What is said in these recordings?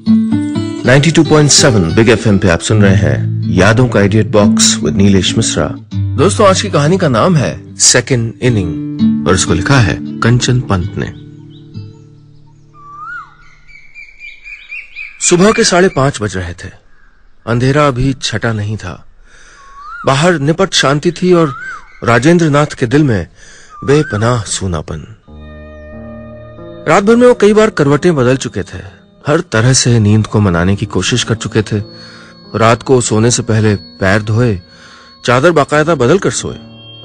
92.7 big FM पे आप सुन रहे हैं यादों का idiot box with Nilesh Mishra. दोस्तों, आज की कहानी का नाम है सेकंड इनिंग और इसको लिखा है कंचन पंत ने। सुबह के साढ़े पाँच बज रहे थे। अंधेरा अभी छटा नहीं था। बाहर निपट शांति थी और राजेंद्र नाथ के दिल में बेपनाह सूनापन। रात भर में वो कई बार करवटें बदल चुके थे। हर तरह से नींद को मनाने की कोशिश कर चुके थे। रात को सोने से पहले पैर धोए, चादर बाकायदा बदल कर सोए,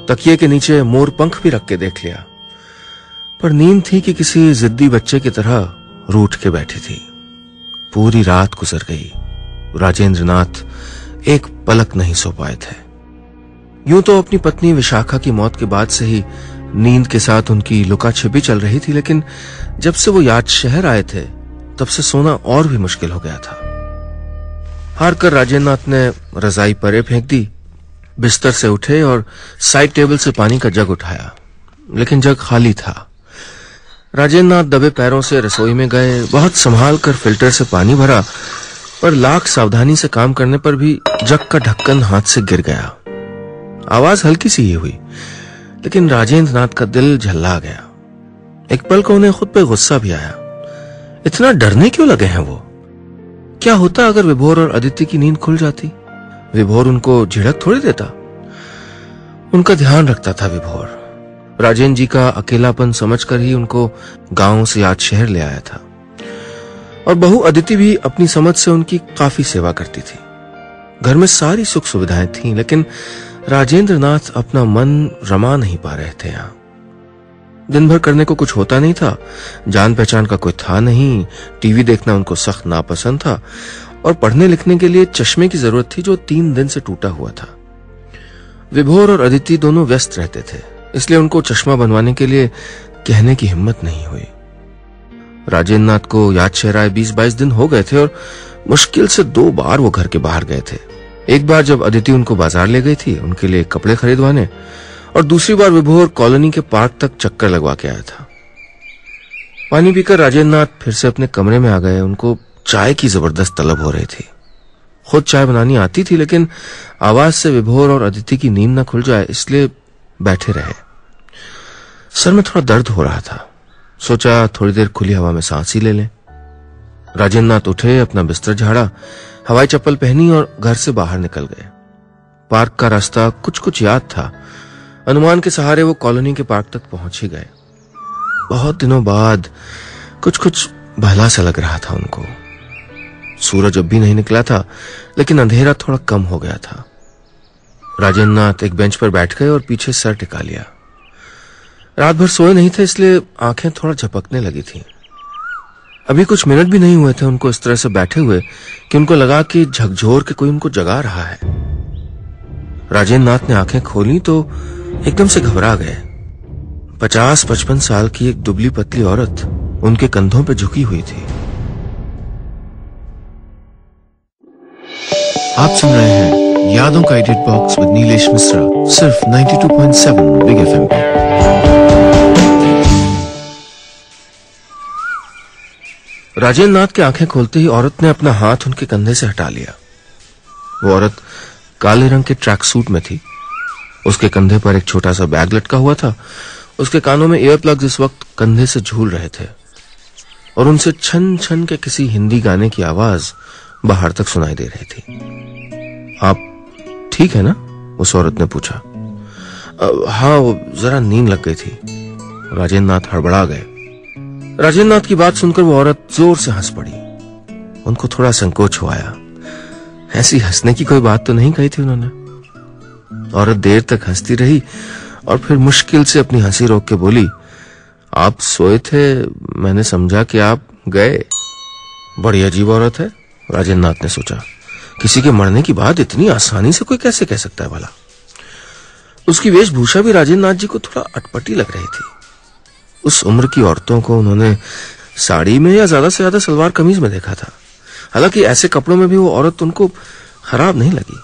तकिए के नीचे मोर पंख भी रख के देख लिया। पर नींद थी कि किसी जिद्दी बच्चे की तरह रूठ के बैठी थी। पूरी रात गुजर गई। राजेंद्र नाथ एक पलक नहीं सो पाए थे। यूँ तो अपनी पत्नी विशाखा की मौत के बाद से ही नींद के साथ उनकी लुका छिपी चल रही थी, लेकिन जब से वो याद शहर आए थे तब से सोना और भी मुश्किल हो गया था। हार कर राजेंद्र नाथ ने रजाई परे फेंक दी, बिस्तर से उठे और साइड टेबल से पानी का जग उठाया, लेकिन जग खाली था। राजेंद्र नाथ दबे पैरों से रसोई में गए, बहुत संभाल कर फ़िल्टर से पानी भरा, पर लाख सावधानी से काम करने पर भी जग का ढक्कन हाथ से गिर गया। आवाज़ हल्की सी ही हुई, लेकिन राजेंद्र नाथ का दिल झल्ला गया। एक पल को उन्हें खुद पे गुस्सा भी आया। इतना डरने क्यों लगे हैं वो? क्या होता अगर विभोर और अदिति की नींद खुल जाती? विभोर उनको झिड़क थोड़ी देता? उनका ध्यान रखता था विभोर। राजेंद्र जी का अकेलापन समझकर ही उनको गाँव से आज शहर ले आया था। और बहु अदिति भी अपनी समझ से उनकी काफ़ी सेवा करती थी। घर में सारी सुख सुविधाएँ थीं, लेकिन राजेंद्र नाथ अपना मन रमा नहीं पा रहे थे यहाँ। दिन भर करने को कुछ होता नहीं था। जान पहचान का कोई था नहीं। टीवी देखना उनको सख्त नापसंद था और पढ़ने लिखने के लिए चश्मे की ज़रूरत थी जो तीन दिन से टूटा हुआ था। विभोर और अदिति दोनों व्यस्त रहते थे, इसलिए उनको चश्मा बनवाने के लिए कहने की हिम्मत नहीं हुई। राजेंद्र नाथ को याद शहराए बीस बाईस दिन हो गए थे और मुश्किल से दो बार वो घर के बाहर गए थे। एक बार जब अदिति उनको बाज़ार ले गई थी, उनके लिए कपड़े खरीदवाने और दूसरी बार विभोर कॉलोनी के पार्क तक चक्कर लगवा के आया था। पानी पीकर राजेंद्र नाथ फिर से अपने कमरे में आ गए। उनको चाय की ज़बरदस्त तलब हो रही थी। खुद चाय बनानी आती थी, लेकिन आवाज़ से विभोर और अदिति की नींद ना खुल जाए, इसलिए बैठे रहे। सर में थोड़ा दर्द हो रहा था। सोचा थोड़ी देर खुली हवा में सांस ही ले लें। राजेंद्र नाथ उठे, अपना बिस्तर झाड़ा, हवाई चप्पल पहनी और घर से बाहर निकल गए। पार्क का रास्ता कुछ कुछ याद था। अनुमान के सहारे वो कॉलोनी के पार्क तक पहुँच ही गए। बहुत दिनों बाद कुछ कुछ भला सा लग रहा था उनको। सूरज अब भी नहीं निकला था, लेकिन अंधेरा थोड़ा कम हो गया था। राजेंद्र नाथ एक बेंच पर बैठ गए और पीछे सर टिका लिया। रात भर सोए नहीं थे, इसलिए आँखें थोड़ा झपकने लगी थी। अभी कुछ मिनट भी नहीं हुए थे उनको इस तरह से बैठे हुए कि उनको लगा कि झकझोर के कोई उनको जगा रहा है। राजेंद्र नाथ ने आँखें खोली तो एकदम से घबरा गए। पचास पचपन साल की एक दुबली पतली औरत उनके कंधों पर झुकी हुई थी। आप सुन रहे हैं यादों का edit box with Nilesh Mishra, सिर्फ़ 92.7 बिग एफएम पे। राजेंद्र नाथ की आँखें खोलते ही औरत ने अपना हाथ उनके कंधे से हटा लिया। वो औरत काले रंग के ट्रैक सूट में थी। उसके कंधे पर एक छोटा सा बैग लटका हुआ था। उसके कानों में ईयर प्लग्स इस वक्त कंधे से झूल रहे थे। और उनसे छन छन के किसी हिंदी गाने की आवाज़ बाहर तक सुनाई दे रही थी। आप ठीक है ना? उस औरत ने पूछा। हाँ जरा नींद लग गई थी। राजेंद्र नाथ हड़बड़ा गए। राजेंद्र नाथ की बात सुनकर वो औरत ज़ोर से हंस पड़ी। उनको थोड़ा संकोच हुआ ऐसी हंसने की कोई बात तो नहीं कही थी उन्होंने। औरत देर तक हंसती रही और फिर मुश्किल से अपनी हँसी रोक के बोली, आप सोए थे, मैंने समझा कि आप गए। बड़ी अजीब औरत है राजेंद्र नाथ ने सोचा। किसी के मरने की बात इतनी आसानी से कोई कैसे कह सकता है भला? उसकी वेशभूषा भी राजेंद्र नाथ जी को थोड़ा अटपटी लग रही थी। उस उम्र की औरतों को उन्होंने साड़ी में या ज़्यादा से ज़्यादा सलवार कमीज में देखा था। हालाँकि ऐसे कपड़ों में भी वो औरत उनको खराब नहीं लगी।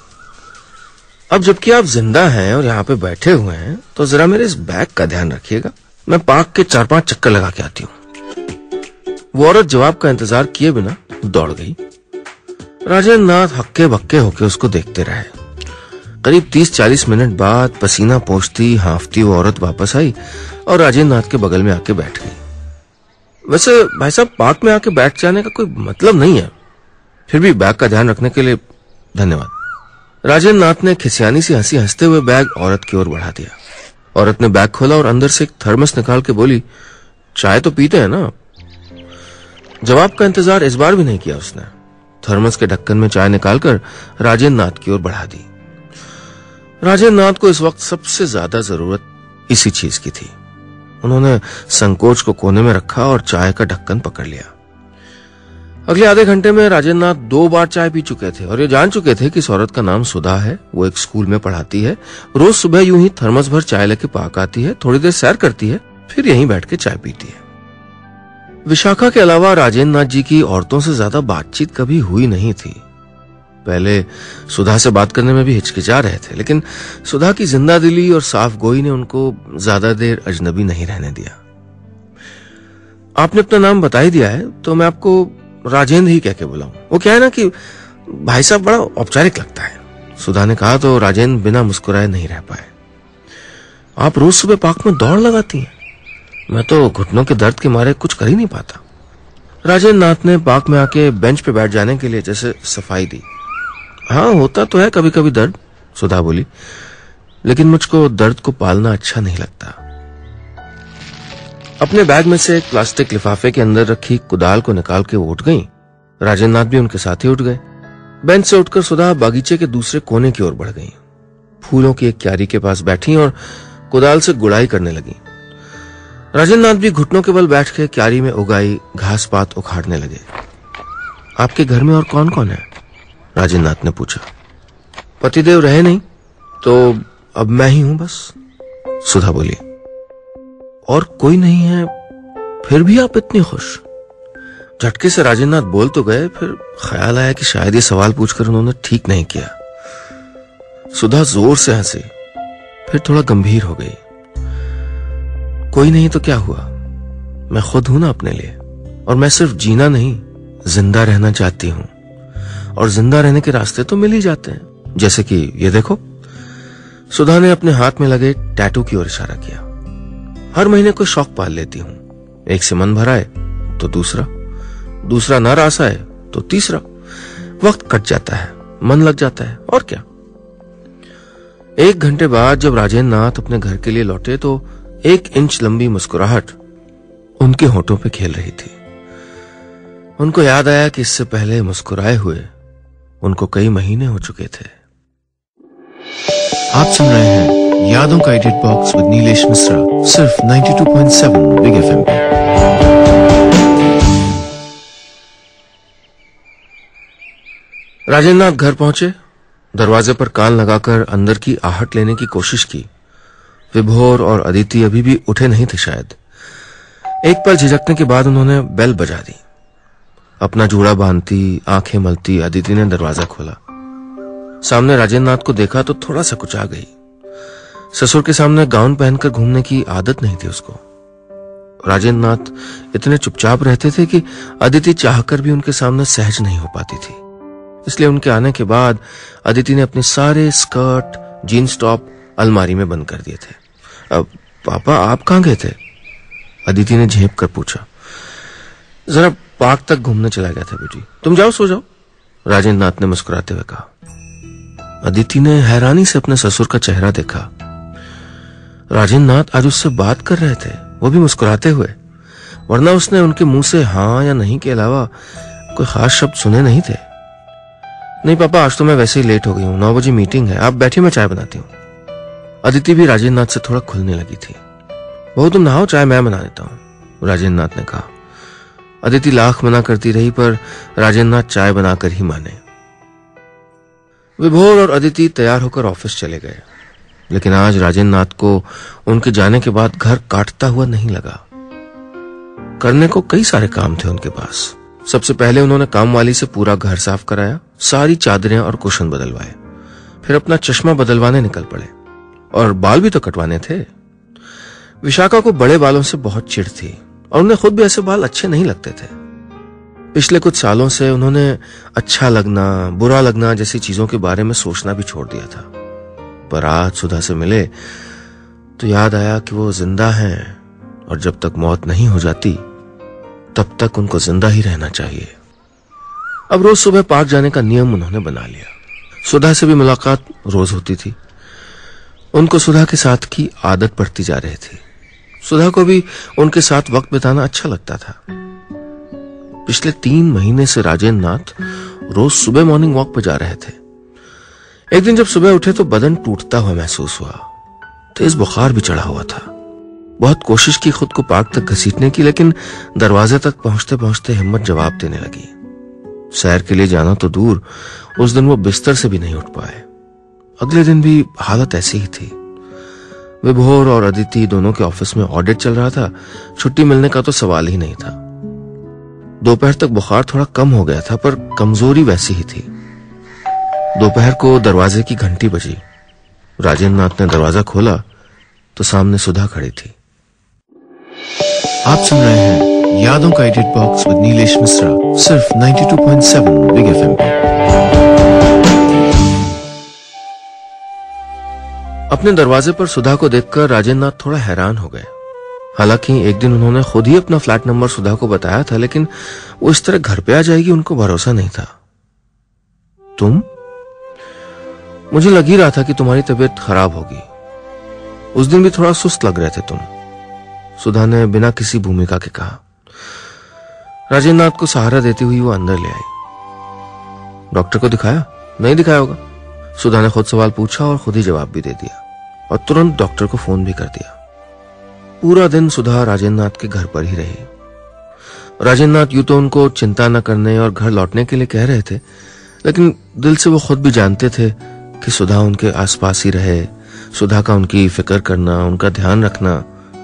अब जबकि आप ज़िंदा हैं और यहाँ पे बैठे हुए हैं तो जरा मेरे इस बैग का ध्यान रखिएगा। मैं पार्क के चार पाँच चक्कर लगा के आती हूँ। वो औरत जवाब का इंतज़ार किए बिना दौड़ गई। राजेंद्र नाथ हक्के बक्के होके उसको देखते रहे। करीब 30-40 मिनट बाद पसीना पोछती, हाफती वो औरत वापस आई और राजेंद्र नाथ के बगल में आके बैठ गई। वैसे भाई साहब, पार्क में आके बैठ जाने का कोई मतलब नहीं है। फिर भी बैग का ध्यान रखने के लिए धन्यवाद। राजेंद्र नाथ ने खिसियानी सी हँसी हँसते हुए बैग औरत की ओर बढ़ा दिया। औरत ने बैग खोला और अंदर से एक थर्मस निकाल के बोली, चाय तो पीते हैं ना? जवाब का इंतज़ार इस बार भी नहीं किया उसने। थर्मस के ढक्कन में चाय निकालकर राजेंद्र नाथ की ओर बढ़ा दी। राजेंद्र नाथ को इस वक्त सबसे ज़्यादा ज़रूरत इसी चीज़ की थी। उन्होंने संकोच को कोने में रखा और चाय का ढक्कन पकड़ लिया। अगले आधे घंटे में राजेंद्र नाथ दो बार चाय पी चुके थे और ये जान चुके थे कि इस औरत का नाम सुधा है। वो एक स्कूल में पढ़ाती है। रोज सुबह यूँ ही थर्मस भर चाय लेके पाक आती है, थोड़ी देर सैर करती है, फिर यहीं बैठ के चाय पीती है। विशाखा के अलावा राजेंद्र नाथ जी की औरतों से ज़्यादा बातचीत कभी हुई नहीं थी। पहले सुधा से बात करने में भी हिचकिचा रहे थे, लेकिन सुधा की ज़िंदा दिली और साफ़ गोई ने उनको ज़्यादा देर अजनबी नहीं रहने दिया। आपने अपना नाम बता ही दिया है तो मैं आपको राजेंद्र ही कह के बुलाऊं। वो क्या है ना कि भाई साहब बड़ा औपचारिक लगता है। सुधा ने कहा तो राजेंद्र बिना मुस्कुराए नहीं रह पाए। आप रोज सुबह पार्क में दौड़ लगाती हैं। मैं तो घुटनों के दर्द के मारे कुछ कर ही नहीं पाता। राजेंद्र नाथ ने पार्क में आके बेंच पे बैठ जाने के लिए जैसे सफ़ाई दी। हाँ होता तो है कभी कभी दर्द, सुधा बोली। लेकिन मुझको दर्द को पालना अच्छा नहीं लगता। अपने बैग में से एक प्लास्टिक लिफाफे के अंदर रखी कुदाल को निकाल के वो उठ गई। राजेंद्र नाथ भी उनके साथ ही उठ गए। बेंच से उठकर सुधा बागीचे के दूसरे कोने की ओर बढ़ गई। फूलों की एक क्यारी के पास बैठी और कुदाल से गुड़ाई करने लगी। राजेंद्र नाथ भी घुटनों के बल बैठ के क्यारी में उगाई घास पात उखाड़ने लगे। आपके घर में और कौन कौन है? राजेंद्र नाथ ने पूछा। पतिदेव रहे नहीं तो अब मैं ही हूँ बस। सुधा बोली और कोई नहीं है, फिर भी आप इतनी खुश। झटके से राजेंद्र नाथ बोल तो गए, फिर ख्याल आया कि शायद ये सवाल पूछकर उन्होंने ठीक नहीं किया। सुधा ज़ोर से हँसी, फिर थोड़ा गंभीर हो गई। कोई नहीं तो क्या हुआ? मैं खुद हूँ ना अपने लिए, और मैं सिर्फ़ जीना नहीं, ज़िंदा रहना चाहती हूँ। और ज़िंदा रहने के रास्ते तो मिल ही जाते हैं, जैसे कि ये देखो। सुधा ने अपने हाथ में लगे टैटू की ओर इशारा किया। हर महीने कोई शौक पाल लेती हूँ। एक से मन भराए तो दूसरा। दूसरा न रास आए तो तीसरा। वक्त कट जाता है, मन लग जाता है, और क्या? एक घंटे बाद जब राजेंद्र नाथ अपने घर के लिए लौटे तो एक इंच लंबी मुस्कुराहट उनके होठों पे खेल रही थी। उनको याद आया कि इससे पहले मुस्कुराए हुए उनको कई महीने हो चुके थे। आप सुन रहे हैं यादों का edit box with Nilesh Mishra, सिर्फ़ 92.7 बिग एफएम पे। राजेंद्र नाथ घर पहुँचे, दरवाजे पर कान लगाकर अंदर की आहट लेने की कोशिश की। विभोर और अदिति अभी भी उठे नहीं थे शायद। एक पल झिझकने के बाद उन्होंने बेल बजा दी। अपना जूड़ा बांधती, आँखें मलती, अदिति ने दरवाज़ा खोला। सामने राजेंद्र नाथ को देखा तो थोड़ा सा कुछ आ गई। ससुर के सामने गाउन पहनकर घूमने की आदत नहीं थी उसको। राजेंद्र नाथ इतने चुपचाप रहते थे कि अदिति चाहकर भी उनके सामने सहज नहीं हो पाती थी। इसलिए उनके आने के बाद अदिति ने अपने सारे स्कर्ट, जीन्स टॉप अलमारी में बंद कर दिए थे। अब, पापा, आप कहाँ गए थे? अदिति ने झेप कर पूछा। जरा पार्क तक घूमने चला गया था बेटी। तुम जाओ, सो जाओ। राजेंद्र नाथ ने मुस्कुराते हुए कहा। अदिति ने हैरानी से अपने ससुर का चेहरा देखा। राजेंद्र नाथ आज उससे बात कर रहे थे, वो भी मुस्कुराते हुए, वरना उसने उनके मुँह से हाँ या नहीं के अलावा कोई खास शब्द सुने नहीं थे। नहीं पापा, आज तो मैं वैसे ही लेट हो गई हूँ, नौ बजे मीटिंग है, आप बैठिए, मैं चाय बनाती हूँ। अदिति भी राजेंद्र नाथ से थोड़ा खुलने लगी थी। बहु, तुम नहाओ, चाय मैं बना देता हूँ राजेंद्र नाथ ने कहा। अदिति लाख मना करती रही, पर राजेंद्र नाथ चाय बनाकर ही माने। विभोर और अदिति तैयार होकर ऑफ़िस चले गए। लेकिन आज राजेंद्र नाथ को उनके जाने के बाद घर काटता हुआ नहीं लगा। करने को कई सारे काम थे उनके पास। सबसे पहले उन्होंने काम वाली से पूरा घर साफ़ कराया, सारी चादरें और कुशन बदलवाए। फिर अपना चश्मा बदलवाने निकल पड़े। और बाल भी तो कटवाने थे। विशाखा को बड़े बालों से बहुत चिढ़ थी और उन्हें खुद भी ऐसे बाल अच्छे नहीं लगते थे। पिछले कुछ सालों से उन्होंने अच्छा लगना, बुरा लगना जैसी चीज़ों के बारे में सोचना भी छोड़ दिया था। पर आज सुधा से मिले तो याद आया कि वो ज़िंदा हैं और जब तक मौत नहीं हो जाती, तब तक उनको ज़िंदा ही रहना चाहिए। अब रोज सुबह पार्क जाने का नियम उन्होंने बना लिया। सुधा से भी मुलाकात रोज होती थी। उनको सुधा के साथ की आदत पड़ती जा रही थी। सुधा को भी उनके साथ वक्त बिताना अच्छा लगता था। पिछले तीन महीने से राजेंद्र नाथ रोज सुबह मॉर्निंग वॉक पर जा रहे थे। एक दिन जब सुबह उठे तो बदन टूटता हुआ महसूस हुआ। तेज बुखार भी चढ़ा हुआ था। बहुत कोशिश की खुद को पार्क तक घसीटने की, लेकिन दरवाजे तक पहुँचते पहुँचते हिम्मत जवाब देने लगी। सैर के लिए जाना तो दूर, उस दिन वो बिस्तर से भी नहीं उठ पाए। अगले दिन भी हालत ऐसी ही थी। विभोर और अदिति दोनों के ऑफ़िस में ऑडिट चल रहा था। छुट्टी मिलने का तो सवाल ही नहीं था। दोपहर तक बुखार थोड़ा कम हो गया था, पर कमज़ोरी वैसी ही थी। दोपहर को दरवाजे की घंटी बजी। राजेंद्र नाथ ने दरवाज़ा खोला तो सामने सुधा खड़ी थी। आप सुन रहे हैं यादों का edit box with Nilesh Mishra, सिर्फ़ 92.7 बिग एफएम पे अपने दरवाजे पर सुधा को देखकर राजेंद्र नाथ थोड़ा हैरान हो गए। हालाँकि एक दिन उन्होंने खुद ही अपना फ्लैट नंबर सुधा को बताया था, लेकिन वो इस तरह घर पे आ जाएगी, उनको भरोसा नहीं था। तुम? मुझे लग ही रहा था कि तुम्हारी तबीयत खराब होगी। उस दिन भी थोड़ा सुस्त लग रहे थे तुम। सुधा ने बिना किसी भूमिका के कहा। राजेंद्र नाथ को सहारा देती हुई वो अंदर ले आई। डॉक्टर को दिखाया? नहीं दिखाया होगा। सुधा ने खुद सवाल पूछा और खुद ही जवाब भी दे दिया। और तुरंत डॉक्टर को फ़ोन भी कर दिया। पूरा दिन सुधा राजेंद्र नाथ के घर पर ही रही। राजेंद्र नाथ यूँ तो उनको चिंता न करने और घर लौटने के लिए कह रहे थे, लेकिन दिल से वो खुद भी जानते थे कि सुधा उनके आसपास ही रहे। सुधा का उनकी फ़िक्र करना, उनका ध्यान रखना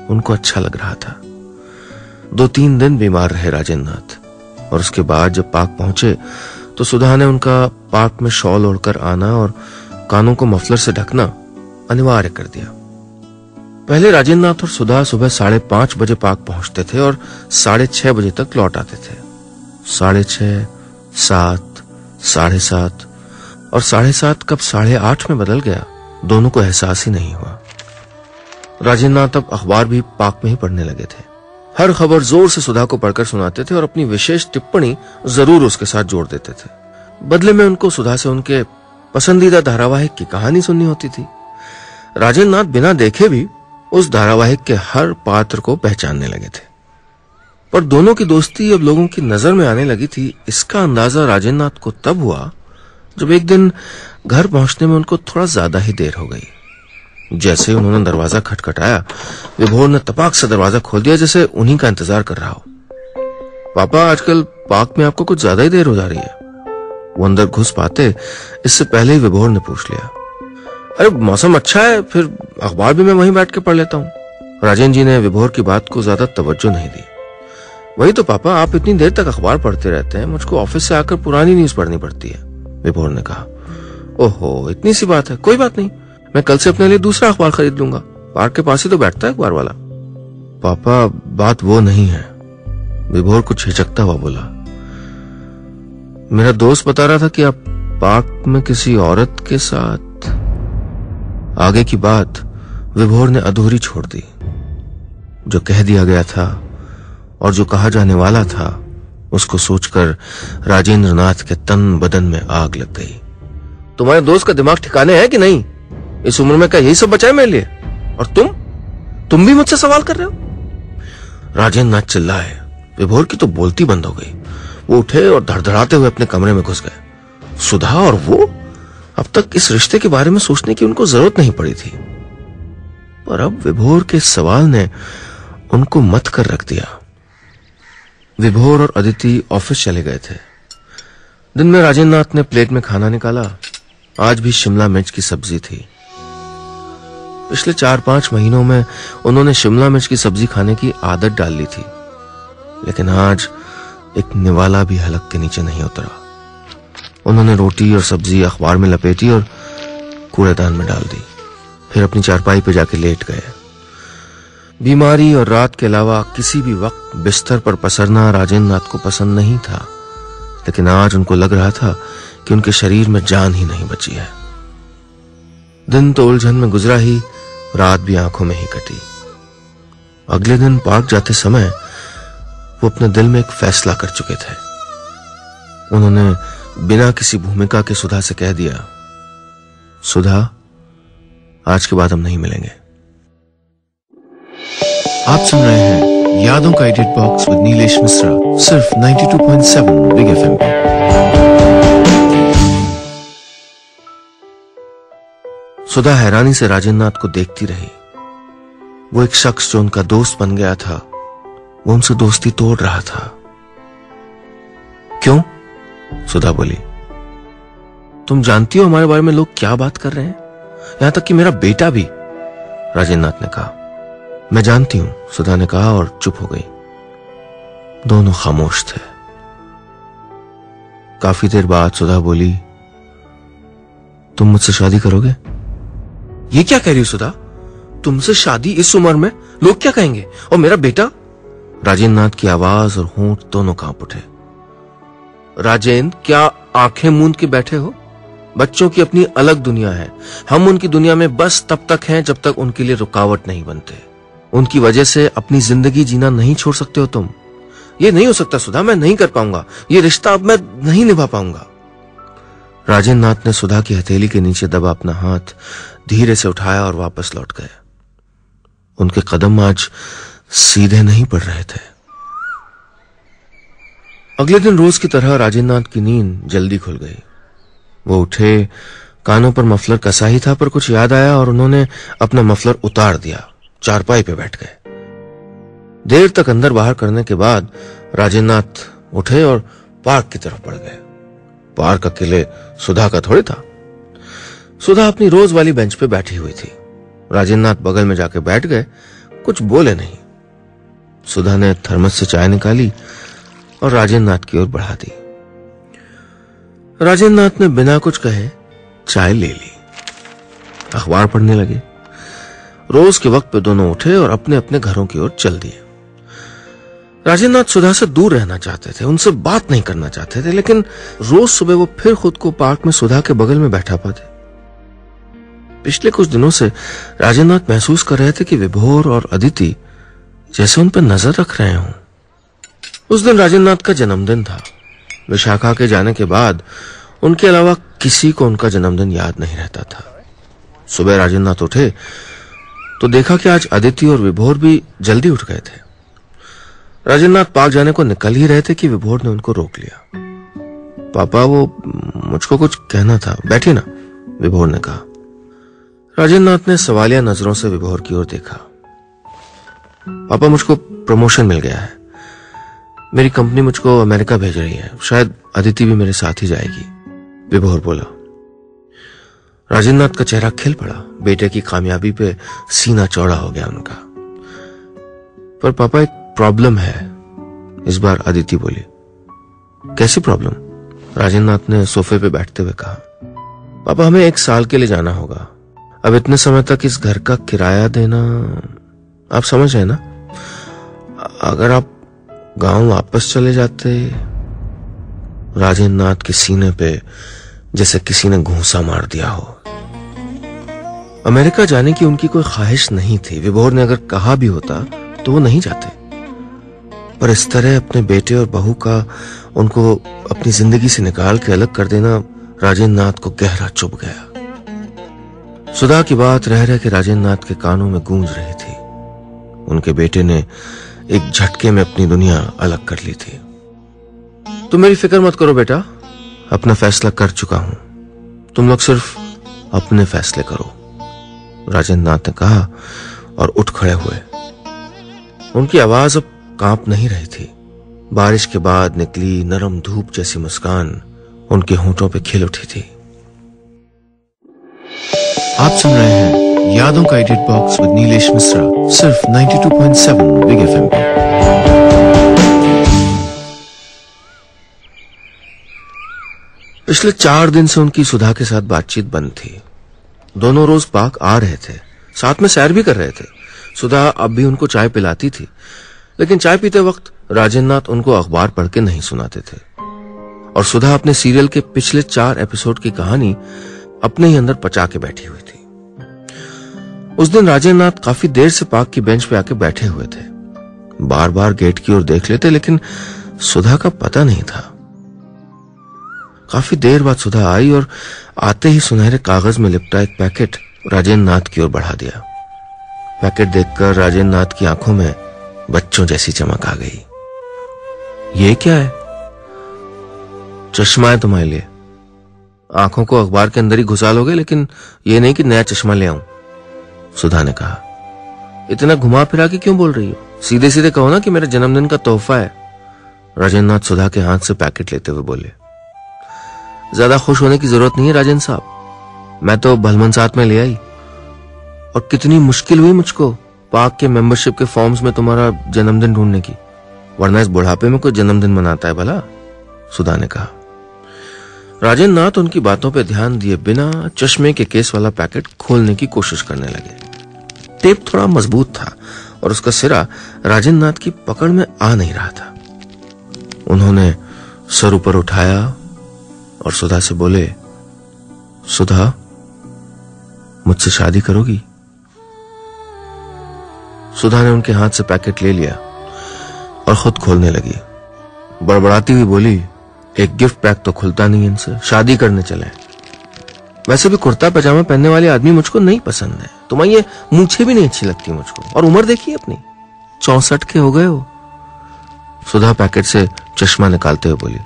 उनको अच्छा लग रहा था। दो तीन दिन बीमार रहे राजेंद्र नाथ और उसके बाद जब पार्क पहुँचे तो सुधा ने उनका पार्क में शॉल ओढ़कर आना और कानों को मफलर से ढकना अनिवार्य कर दिया। पहले राजेंद्र नाथ और सुधा सुबह साढ़े पाँच बजे पार्क पहुँचते थे और साढ़े छह बजे तक लौट आते थे। साढ़े छह, सात, साढ़े सात, और साढ़े सात कब साढ़े आठ में बदल गया, दोनों को एहसास ही नहीं हुआ। राजेंद्र नाथ अब अखबार भी पार्क में ही पढ़ने लगे थे। हर खबर ज़ोर से सुधा को पढ़कर सुनाते थे और अपनी विशेष टिप्पणी ज़रूर उसके साथ जोड़ देते थे। बदले में उनको सुधा से उनके पसंदीदा धारावाहिक की कहानी सुननी होती थी। राजेंद्र नाथ बिना देखे भी उस धारावाहिक के हर पात्र को पहचानने लगे थे। पर दोनों की दोस्ती अब लोगों की नज़र में आने लगी थी। इसका अंदाज़ा राजेंद्र नाथ को तब हुआ, जब एक दिन घर पहुँचने में उनको थोड़ा ज़्यादा ही देर हो गई। जैसे उन्होंने दरवाज़ा खटखटाया, विभोर ने तपाक से दरवाज़ा खोल दिया, जैसे उन्हीं का इंतज़ार कर रहा हो। पापा, आजकल पार्क में आपको कुछ ज़्यादा ही देर हो जा रही है। वो अंदर घुस पाते, इससे पहले ही विभोर ने पूछ लिया। अरे, मौसम अच्छा है, फिर अखबार भी मैं वहीं बैठ के पढ़ लेता हूँ। राजेंद्र जी ने विभोर की बात को ज़्यादा तवज्जो नहीं दी। वही तो पापा, आप इतनी देर तक अखबार पढ़ते रहते हैं, मुझको ऑफ़िस से आकर पुरानी न्यूज़ पढ़नी पड़ती है, विभोर ने कहा। ओहो, इतनी सी बात है, कोई बात नहीं, मैं कल से अपने लिए दूसरा अखबार खरीद लूँगा। पार्क के पास ही तो बैठता है अखबार वाला। पापा, बात वो नहीं है, विभोर कुछ हिचकता हुआ बोला। मेरा दोस्त बता रहा था कि आप पार्क में किसी औरत के साथ आगे की बात विभोर ने अधूरी छोड़ दी। जो कह दिया गया था और जो कहा जाने वाला था, उसको सोचकर राजेंद्र नाथ के तन बदन में आग लग गई। तुम्हारे दोस्त का दिमाग ठिकाने है कि नहीं? इस उम्र में क्या यही सब बचा है मेरे लिए? और तुम? तुम भी मुझसे सवाल कर रहे हो? राजेंद्र नाथ चिल्लाए। विभोर की तो बोलती बंद हो गई। वो उठे और धड़धड़ाते हुए अपने कमरे में घुस गए। सुधा और वो? अब तक इस रिश्ते के बारे में सोचने की उनको ज़रूरत नहीं पड़ी थी। पर अब विभोर के सवाल ने उनको मत कर रख दिया। विभोर और अदिति ऑफ़िस चले गए थे। दिन में राजेंद्र नाथ ने प्लेट में खाना निकाला। आज भी शिमला मिर्च की सब्ज़ी थी। पिछले चार पाँच महीनों में उन्होंने शिमला मिर्च की सब्ज़ी खाने की आदत डाल ली थी। लेकिन आज एक निवाला भी हलक के नीचे नहीं उतरा। उन्होंने रोटी और सब्ज़ी अखबार में लपेटी और कूड़ेदान में डाल दी। फिर अपनी चारपाई पर जाके लेट गए। बीमारी और रात के अलावा किसी भी वक्त बिस्तर पर पसरना राजेंद्र नाथ को पसंद नहीं था। लेकिन आज उनको लग रहा था कि उनके शरीर में जान ही नहीं बची है। दिन तो उलझन में गुजरा ही, रात भी आँखों में ही कटी। अगले दिन पार्क जाते समय वो अपने दिल में एक फैसला कर चुके थे। उन्होंने बिना किसी भूमिका के सुधा से कह दिया, सुधा, आज के बाद हम नहीं मिलेंगे. आप सुन रहे हैं यादों का edit box with Nilesh Mishra, सिर्फ़ 92.7 बिग एफएम पे। सुधा हैरानी से राजेंद्र नाथ को देखती रही। वो एक शख्स जो उनका दोस्त बन गया था, वो उनसे दोस्ती तोड़ रहा था। क्यों? सुधा बोली, तुम जानती हो हमारे बारे में लोग क्या बात कर रहे हैं? यहाँ तक कि मेरा बेटा भी। राजेंद्र नाथ ने कहा, मैं जानती हूँ, सुधा ने कहा और चुप हो गई। दोनों खामोश थे। काफ़ी देर बाद सुधा बोली, तुम मुझसे शादी करोगे? ये क्या कह रही हो सुधा? तुमसे शादी इस उम्र में? लोग क्या कहेंगे? और मेरा बेटा? राजेंद्र नाथ की आवाज़ और होंठ दोनों काँप उठे। राजेंद्र, क्या आँखें मूंद के बैठे हो? बच्चों की अपनी अलग दुनिया है। हम उनकी दुनिया में बस तब तक हैं जब तक उनके लिए रुकावट नहीं बनते। उनकी वजह से अपनी ज़िंदगी जीना नहीं छोड़ सकते हो तुम। ये नहीं हो सकता सुधा, मैं नहीं कर पाऊँगा। ये रिश्ता अब मैं नहीं निभा पाऊँगा। राजेंद्र नाथ ने सुधा की हथेली के नीचे दबा अपना हाथ धीरे से उठाया और वापस लौट गए। उनके कदम आज सीधे नहीं पड़ रहे थे। अगले दिन रोज की तरह राजेंद्र नाथ की नींद जल्दी खुल गई। वो उठे, कानों पर मफलर कसा ही था, पर कुछ याद आया और उन्होंने अपना मफलर उतार दिया, चारपाई पे बैठ गए। देर तक अंदर बाहर करने के बाद राजेंद्र नाथ उठे और पार्क की तरफ़ बढ़ गए। पार्क अकेले सुधा का थोड़ी था। सुधा अपनी रोज वाली बेंच पे बैठी हुई थी। राजेंद्रनाथ बगल में जाके बैठ गए, कुछ बोले नहीं। सुधा ने थर्मस से चाय निकाली और राजेंद्र नाथ की ओर बढ़ा दी। राजेंद्र नाथ ने बिना कुछ कहे चाय ले ली। अखबार पढ़ने लगे। रोज के वक्त पे दोनों उठे और अपने अपने घरों की ओर चल दिए। राजेंद्र नाथ सुधा से दूर रहना चाहते थे, उनसे बात नहीं करना चाहते थे, लेकिन रोज सुबह वो फिर खुद को पार्क में सुधा के बगल में बैठा पाते। पिछले कुछ दिनों से राजेंद्र नाथ महसूस कर रहे थे कि विभोर और अदिति जैसे उन पर नज़र रख रहे हों। उस दिन राजेंद्र नाथ का जन्मदिन था। विशाखा के जाने के बाद उनके अलावा किसी को उनका जन्मदिन याद नहीं रहता था। सुबह राजेंद्र नाथ उठे तो देखा कि आज अदिति और विभोर भी जल्दी उठ गए थे। राजेंद्र नाथ पार्क जाने को निकल ही रहे थे कि विभोर ने उनको रोक लिया। पापा, वो मुझको कुछ कहना था। बैठिए ना, विभोर ने कहा। राजेंद्र नाथ ने सवालिया नज़रों से विभोर की ओर देखा। पापा, मुझको प्रमोशन मिल गया है। मेरी कंपनी मुझको अमेरिका भेज रही है। शायद अदिति भी मेरे साथ ही जाएगी। विभोर बोला। राजेंद्र नाथ का चेहरा खिल पड़ा। बेटे की कामयाबी पे सीना चौड़ा हो गया उनका। पर पापा, एक प्रॉब्लम है, इस बार अदिति बोली। कैसी प्रॉब्लम? राजेंद्र नाथ ने सोफे पे बैठते हुए कहा। पापा, हमें एक साल के लिए जाना होगा। अब इतने समय तक इस घर का किराया देना, आप समझ रहे ना? अगर आप गाँव वापस चले जाते। राजेंद्र नाथ के सीने पे जैसे किसी ने घूसा मार दिया हो। अमेरिका जाने की उनकी कोई ख्वाहिश नहीं थी। विभोर ने अगर कहा भी होता तो वो नहीं जाते। पर इस तरह अपने बेटे और बहू का उनको अपनी ज़िंदगी से निकाल के अलग कर देना राजेंद्र नाथ को गहरा चुभ गया। सुधा की बात रह रह के राजेंद्र नाथ के कानों में गूंज रही थी। उनके बेटे ने एक झटके में अपनी दुनिया अलग कर ली थी। तुम मेरी फ़िक्र मत करो बेटा। अपना फैसला कर चुका हूँ। तुम लोग सिर्फ़ अपने फैसले करो। राजेंद्र नाथ ने कहा और उठ खड़े हुए। उनकी आवाज़ अब काँप नहीं रही थी। बारिश के बाद निकली नरम धूप जैसी मुस्कान उनके होंठों पे खिल उठी थी। आप सुन रहे हैं यादों का edit box with Nilesh Mishra, सिर्फ़ 92.7 बिग एफएम पे। पिछले चार दिन से उनकी सुधा के साथ बातचीत बंद थी। दोनों रोज पार्क आ रहे थे, साथ में सैर भी कर रहे थे। सुधा अब भी उनको चाय पिलाती थी, लेकिन चाय पीते वक्त राजेंद्र नाथ उनको अखबार पढ़ के नहीं सुनाते थे। और सुधा अपने सीरियल के पिछले चार एपिसोड की कहानी अपने ही अंदर पचा के बैठी हुई थी। उस दिन राजेंद्र नाथ काफ़ी देर से पार्क की बेंच पे आके बैठे हुए थे। बार बार गेट की ओर देख लेते, लेकिन सुधा का पता नहीं था। काफ़ी देर बाद सुधा आई और आते ही सुनहरे कागज़ में लिपटा एक पैकेट राजेंद्र नाथ की ओर बढ़ा दिया। पैकेट देखकर राजेंद्र नाथ की आँखों में बच्चों जैसी चमक आ गई। ये क्या है? चश्मा है तुम्हारे लिए। आँखों को अखबार के अंदर ही घुसा लोगे, लेकिन ये नहीं कि नया चश्मा ले आऊँ। सुधा ने कहा, इतना घुमा फिरा के क्यों बोल रही हो? सीधे सीधे कहो ना कि मेरे जन्मदिन का तोहफा है. राजेंद्र नाथ सुधा के हाथ से पैकेट लेते हुए बोले, ज़्यादा खुश होने की ज़रूरत नहीं है राजेंद्र साहब। मैं तो भलमन साथ में ले आई। और कितनी मुश्किल हुई मुझको पार्क के मेंबरशिप के फॉर्म्स में तुम्हारा जन्मदिन ढूँढने की। वरना इस बुढ़ापे में कोई जन्मदिन मनाता है भला? सुधा ने कहा। राजेंद्र नाथ उनकी बातों पर ध्यान दिए बिना चश्मे के केस वाला पैकेट खोलने की कोशिश करने लगे। टेप थोड़ा मज़बूत था और उसका सिरा राजेंद्र नाथ की पकड़ में आ नहीं रहा था। उन्होंने सर ऊपर उठाया और सुधा से बोले, सुधा, मुझसे शादी करोगी? सुधा ने उनके हाथ से पैकेट ले लिया और खुद खोलने लगी। बड़बड़ाती हुई बोली, एक गिफ्ट पैक तो खुलता नहीं इनसे, शादी करने चले। वैसे भी कुर्ता पजामा पहनने वाले आदमी मुझको नहीं पसंद है। तुम्हें ये मूछे भी नहीं अच्छी लगती मुझको। और उम्र देखिए अपनी? चौसठ के हो गए हो? सुधा पैकेट से चश्मा निकालते हुए बोली,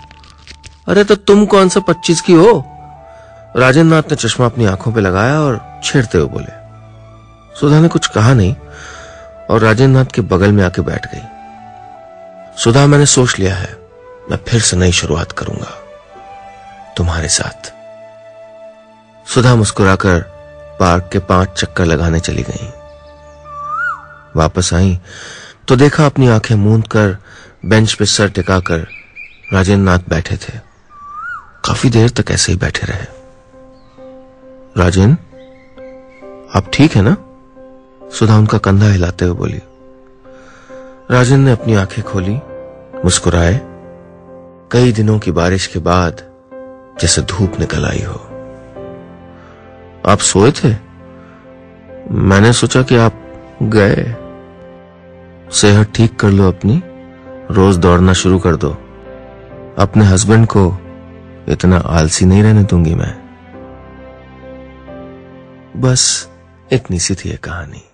अरे तो तुम कौन सा पच्चीस की हो? राजेंद्र नाथ ने चश्मा अपनी आँखों पे लगाया और छेड़ते हुए बोले, सुधा ने कुछ कहा नहीं। और राजेंद्र नाथ के बगल में आके बैठ गई, सुधा, मैंने सोच लिया है, मैं फिर से नई शुरुआत करूँगा तुम्हारे साथ। सुधा मुस्कुराकर पार्क के पाँच चक्कर लगाने चली गई। वापस आई तो देखा अपनी आँखें मूंद कर बेंच पे सर टिकाकर राजेंद्र नाथ बैठे थे। काफ़ी देर तक ऐसे ही बैठे रहे। राजेंद्र, आप ठीक है ना? सुधा उनका कंधा हिलाते हुए बोली। राजेंद्र ने अपनी आँखें खोली, मुस्कुराए। कई दिनों की बारिश के बाद जैसे धूप निकल आई हो। आप सोए थे? मैंने सोचा कि आप गए। सेहत ठीक कर लो अपनी। रोज दौड़ना शुरू कर दो। अपने हस्बैंड को इतना आलसी नहीं रहने दूँगी मैं। बस इतनी सी थी ये कहानी।